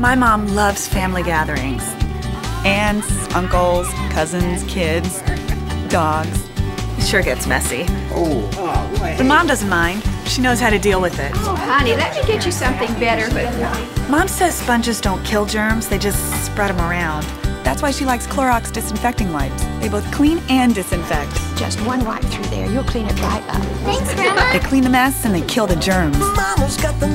My mom loves family gatherings. Aunts, uncles, cousins, kids, dogs. It sure gets messy. Oh. But mom doesn't mind. She knows how to deal with it. Oh, honey, let me get you something better. but. Mom says sponges don't kill germs, they just spread them around. That's why she likes Clorox disinfecting wipes. They both clean and disinfect. Just one wipe through there, you'll clean it right up. Thanks, Grandma. They clean the mess and they kill the germs. Mama's got the